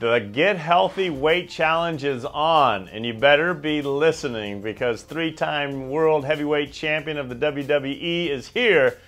The Get Healthy Weight Challenge is on, and you better be listening because three time world heavyweight champion of the WWE is here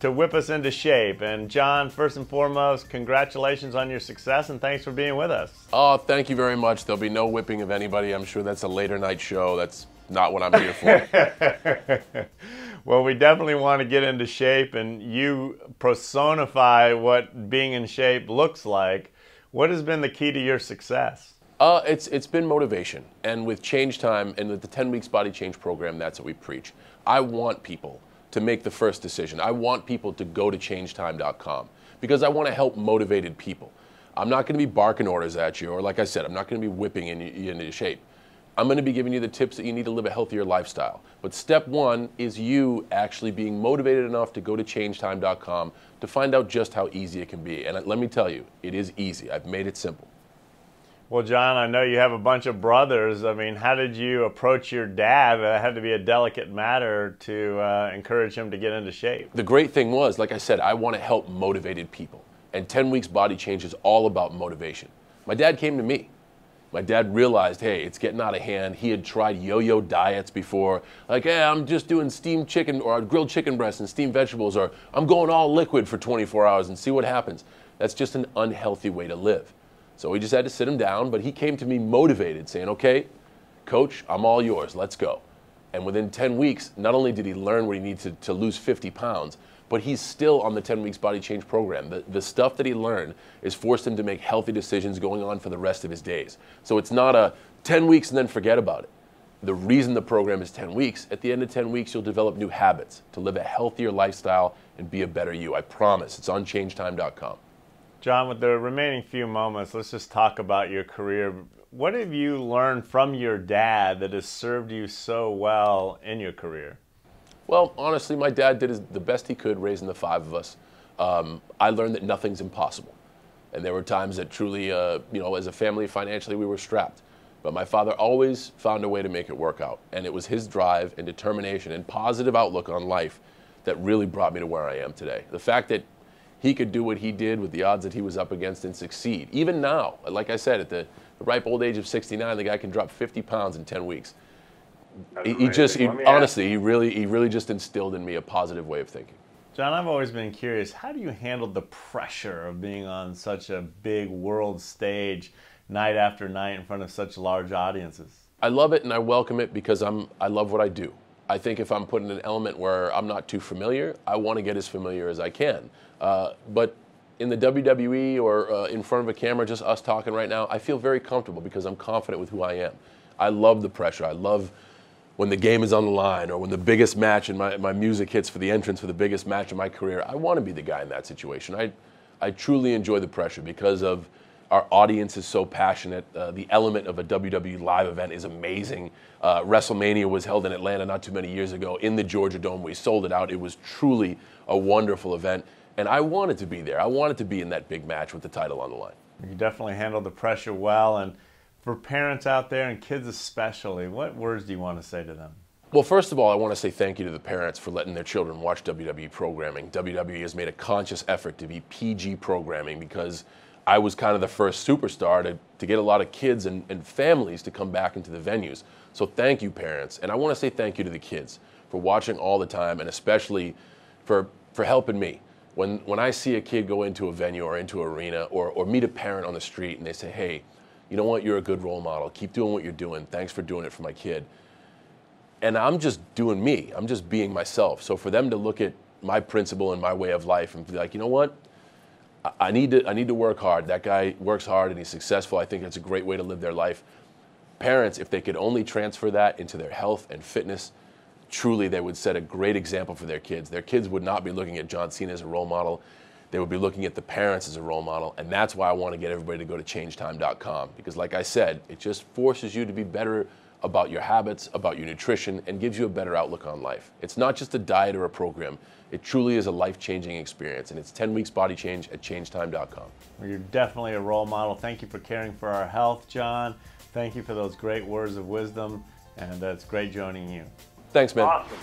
to whip us into shape. And John, first and foremost, congratulations on your success and thanks for being with us. Oh, thank you very much. There'll be no whipping of anybody. I'm sure that's a later night show. That's not what I'm here for. well, we definitely want to get into shape, and you personify what being in shape looks like. What has been the key to your success? Uh, it's, it's been motivation. And with Change Time and with the 10 Weeks Body Change program, that's what we preach. I want people to make the first decision. I want people to go to changetime.com because I want to help motivated people. I'm not going to be barking orders at you, or like I said, I'm not going to be whipping you into shape. I'm going to be giving you the tips that you need to live a healthier lifestyle. But step one is you actually being motivated enough to go to changetime.com to find out just how easy it can be. And let me tell you, it is easy. I've made it simple. Well, John, I know you have a bunch of brothers. I mean, how did you approach your dad? It had to be a delicate matter to uh, encourage him to get into shape. The great thing was, like I said, I want to help motivated people. And 10 Weeks Body Change is all about motivation. My dad came to me my dad realized, hey, it's getting out of hand. He had tried yo-yo diets before, like, hey, I'm just doing steamed chicken or grilled chicken breasts and steamed vegetables, or I'm going all liquid for 24 hours and see what happens. That's just an unhealthy way to live. So we just had to sit him down, but he came to me motivated, saying, okay, coach, I'm all yours, let's go. And within 10 weeks, not only did he learn what he needed to, to lose 50 pounds, but he's still on the 10 weeks body change program. The, the stuff that he learned is forced him to make healthy decisions going on for the rest of his days. So it's not a 10 weeks and then forget about it. The reason the program is 10 weeks, at the end of 10 weeks, you'll develop new habits to live a healthier lifestyle and be a better you. I promise. It's on changetime.com. John, with the remaining few moments, let's just talk about your career. What have you learned from your dad that has served you so well in your career? Well, honestly, my dad did his, the best he could raising the five of us. Um, I learned that nothing's impossible. And there were times that truly, uh, you know, as a family, financially, we were strapped. But my father always found a way to make it work out. And it was his drive and determination and positive outlook on life that really brought me to where I am today. The fact that he could do what he did with the odds that he was up against and succeed. Even now, like I said, at the, the ripe old age of 69, the guy can drop 50 pounds in 10 weeks he, he, just he, honestly he really he really just instilled in me a positive way of thinking. John i've always been curious how do you handle the pressure of being on such a big world stage night after night in front of such large audiences? I love it and i welcome it because i'm i love what i do. I think if i'm put in an element where i'm not too familiar i want to get as familiar as i can. Uh, but in the WWE or uh, in front of a camera, just us talking right now, I feel very comfortable because I'm confident with who I am. I love the pressure. I love when the game is on the line or when the biggest match in my, my music hits for the entrance for the biggest match of my career, I want to be the guy in that situation. I, I truly enjoy the pressure because of our audience is so passionate. Uh, the element of a WWE live event is amazing. Uh, WrestleMania was held in Atlanta not too many years ago in the Georgia Dome. We sold it out. It was truly a wonderful event. And I wanted to be there. I wanted to be in that big match with the title on the line. You definitely handled the pressure well. And for parents out there and kids especially, what words do you want to say to them? Well, first of all, I want to say thank you to the parents for letting their children watch WWE programming. WWE has made a conscious effort to be PG programming because I was kind of the first superstar to, to get a lot of kids and, and families to come back into the venues. So thank you, parents. And I want to say thank you to the kids for watching all the time and especially for, for helping me. When, when I see a kid go into a venue or into an arena or, or meet a parent on the street and they say, hey, you know what, you're a good role model. Keep doing what you're doing. Thanks for doing it for my kid. And I'm just doing me. I'm just being myself. So for them to look at my principle and my way of life and be like, you know what, I need to, I need to work hard. That guy works hard and he's successful. I think that's a great way to live their life. Parents, if they could only transfer that into their health and fitness, truly they would set a great example for their kids. Their kids would not be looking at John Cena as a role model they would be looking at the parents as a role model. And that's why I want to get everybody to go to changetime.com because, like I said, it just forces you to be better about your habits, about your nutrition, and gives you a better outlook on life. It's not just a diet or a program. It truly is a life-changing experience, and it's 10 weeks body change at changetime.com. Well, you're definitely a role model. Thank you for caring for our health, John. Thank you for those great words of wisdom, and uh, it's great joining you. Thanks, man. Awesome.